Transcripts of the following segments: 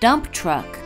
dump truck.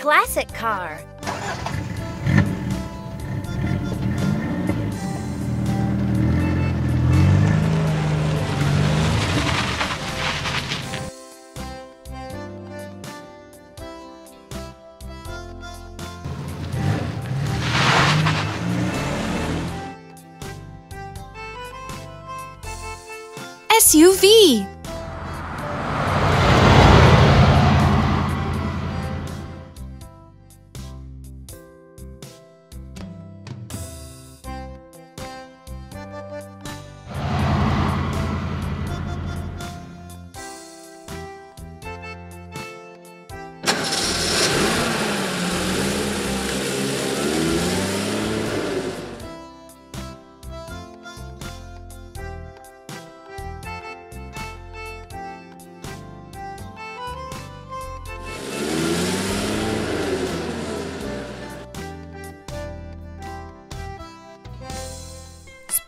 Classic car. SUV.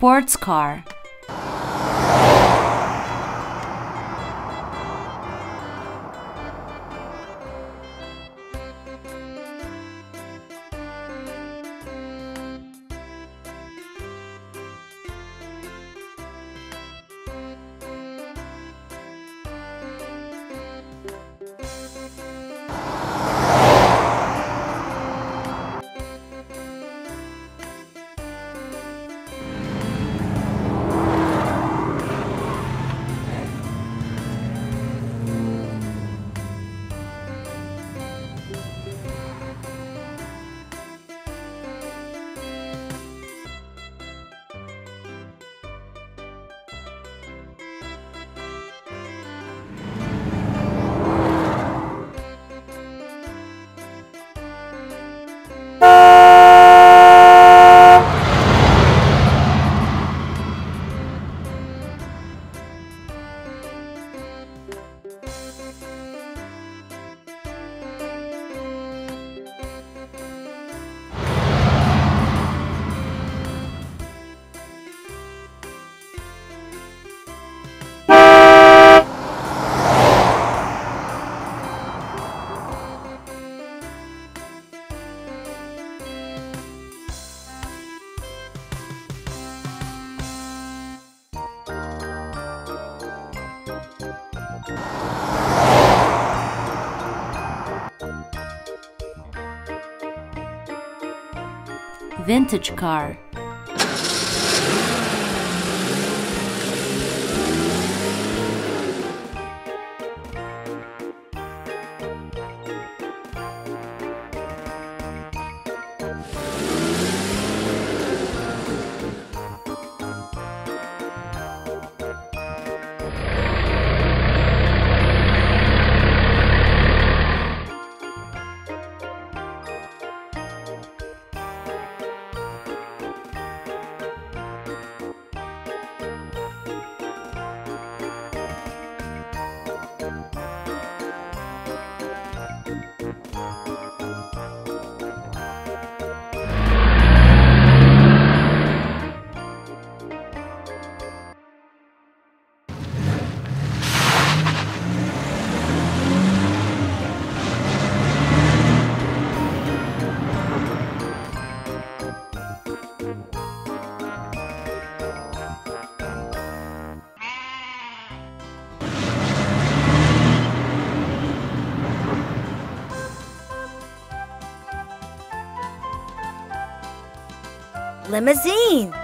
Sports car. Vintage car. Limousine.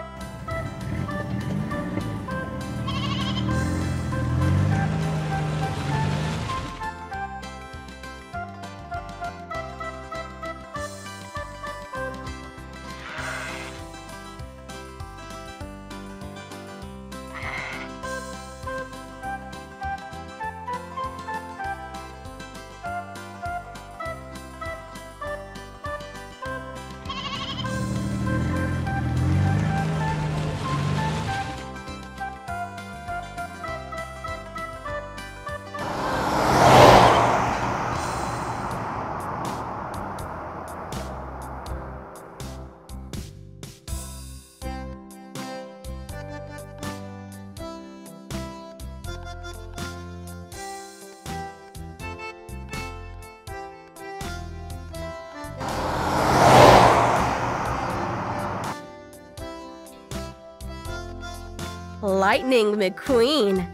Lightning McQueen.